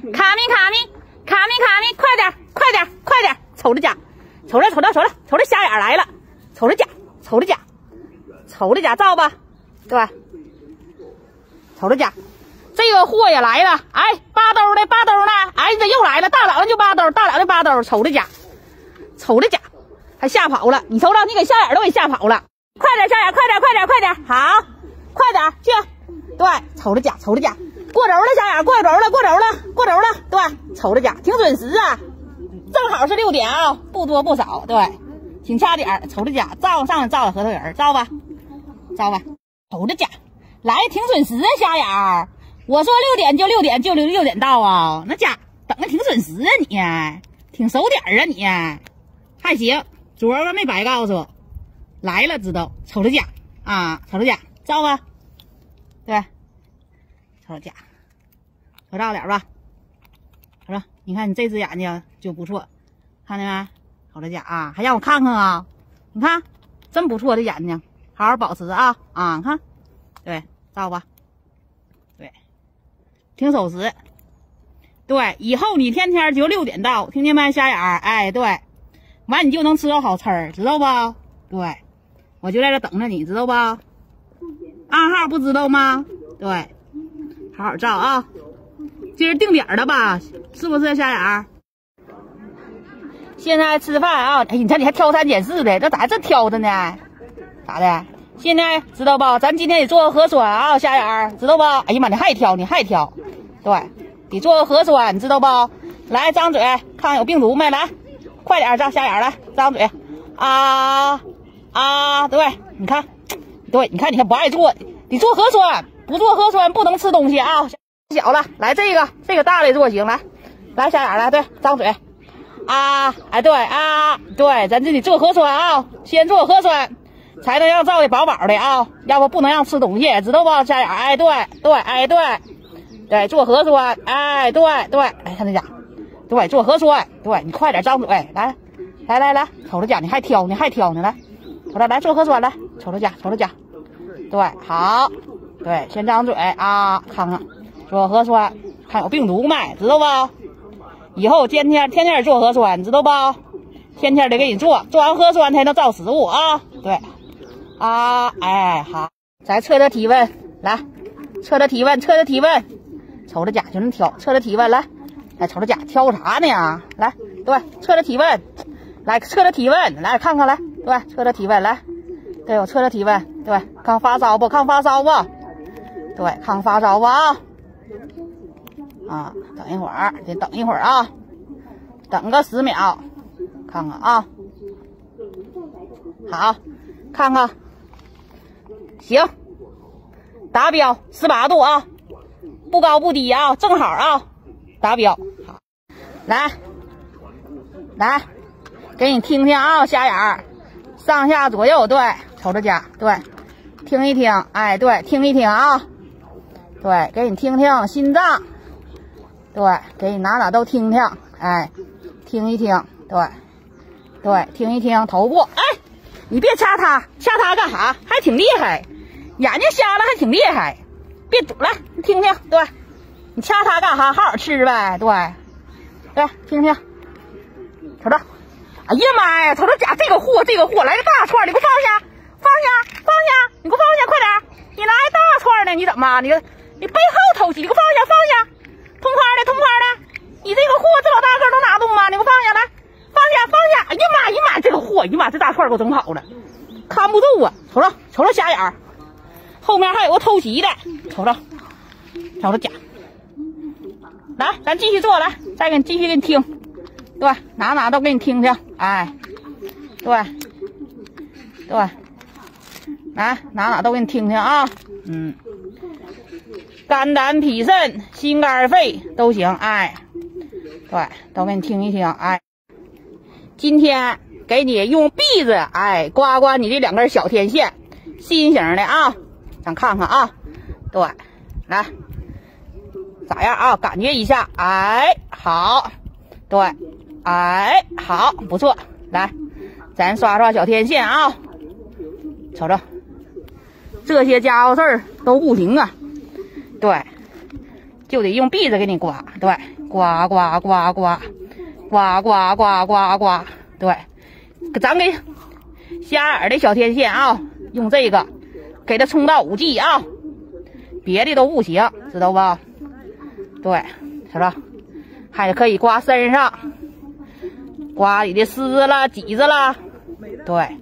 卡米卡米卡米卡米，快点快点快点，瞅着家，瞅着瞅着瞅着瞅着瞎眼来了，瞅着家瞅着家，瞅着家照吧，对？瞅着家，这个货也来了，哎，八兜的八兜呢，哎，这又来了，大早上就八兜，大佬的八兜，瞅着家，瞅着家，还吓跑了，你瞅瞅，你给瞎眼都给吓跑了，快点瞎眼，快点快点快点，好，快点去，对，瞅着家瞅着家。过轴了，小眼过轴了，过轴了，瞅着家挺准时啊，正好是六点啊，不多不少，对，挺掐点，瞅着家照上照了核桃仁，照吧，照吧，瞅着家来挺准时啊，瞎眼儿。我说六点就六点就六六点到啊，那家等的挺准时啊，你挺守点啊，你。还行，昨儿个没白告诉，来了知道，瞅着家啊，瞅着家照吧，对。瞅家，瞅照点吧，瞅瞅，你看你这只眼睛就不错，看见没？瞅着家啊，还让我看看啊，你看，真不错的眼睛，好好保持啊啊，看，对，照吧，对，挺守时，对，以后你天天就六点到，听见没？瞎眼儿，哎，对，完你就能吃到好吃儿，知道不？对，我就在这等着你，知道不？暗号不知道吗？对。好好照啊！今儿定点的吧，是不是瞎眼儿？现在吃饭啊！哎，你看你还挑三拣四的，这咋还这挑着呢？咋的？现在知道不？咱今天得做个核酸啊，瞎眼儿，知道不？哎呀妈，你还挑，你还挑，对，得做个核酸，你知道不？来，张嘴，看看有病毒没？来，快点，张瞎眼儿来，张嘴，啊啊，对，你看，对，你看，你看不爱做，得做核酸。不做核酸不能吃东西啊！小了，来这个这个大的做行，来来瞎眼来，对，张嘴啊，哎对啊对，咱这得做核酸啊，先做核酸才能让照的饱饱的啊，要不不能让吃东西，知道不？瞎眼哎对对哎对对，做核酸哎对对，哎看这家，对，做核酸，对你快点张嘴，来来来来，瞅着家你还挑呢还挑呢，来瞅着来做核酸来，瞅着家瞅着家，对好。对，先张嘴啊，看看做核酸，看有病毒没，知道不？以后天天天天做核酸，知道不？天天得给你做，做完核酸才能造食物啊。对，啊，哎，好，再测测体温，来，测测体温，测测体温，瞅着家就能挑，测测体温，来，来瞅着家挑啥呢啊？来，对，测测体温，来测测体温，来看看来，对，测测体温，来，对我测测体温，对，抗发烧不？抗发烧不？对，抗发烧不啊！啊，等一会儿，得等一会儿啊，等个十秒，看看啊。好，看看，行，达标，十八度啊，不高不低啊，正好啊，达标。来，来，给你听听啊，瞎眼儿，上下左右，对，瞅着家，对，听一听，哎，对，听一听啊。对，给你听听心脏，对，给你哪哪都听听，哎，听一听，对，对，听一听头部，哎，你别掐它，掐它干啥？还挺厉害，眼睛瞎了还挺厉害，别堵，来，你听听，对，你掐它干啥？好好吃呗，对，对，听听，瞅瞅，哎呀妈呀，瞅瞅家这个货，这个货来个大串，你给我放下，放下，放下，你给我放下，快点，你来大串呢，你怎么，你？你背后偷袭，你给我放下，放下，同框的，同框的，你这个货这老大个能拿动吗？你给我放下来，放下，放下！哎呀妈呀妈，这个货，哎呀妈，这大串给我整跑了，看不住啊！瞅瞅，瞅瞅瞎眼儿，后面还有个偷袭的，瞅瞅，瞅瞅假。来，咱继续做，来，再给你继续给你听，对，哪哪都给你听听，哎，对，对，来，哪哪都给你听听啊，嗯。肝胆脾肾心肝肺都行，哎，对，都给你听一听，哎，今天给你用篦子，哎，刮刮你这两根小天线，心形的啊，咱看看啊，对，来，咋样啊？感觉一下，哎，好，对，哎，好，不错，来，咱刷刷小天线啊，瞅瞅，这些家伙事儿都不行啊。对，就得用篦子给你刮，对，刮刮刮刮，刮刮刮刮刮，对，咱给虾饵的小天线啊，用这个给它冲到五 G 啊，别的都不行，知道吧？对，是吧？还可以刮身上，刮你的丝子啦、脊子啦，对。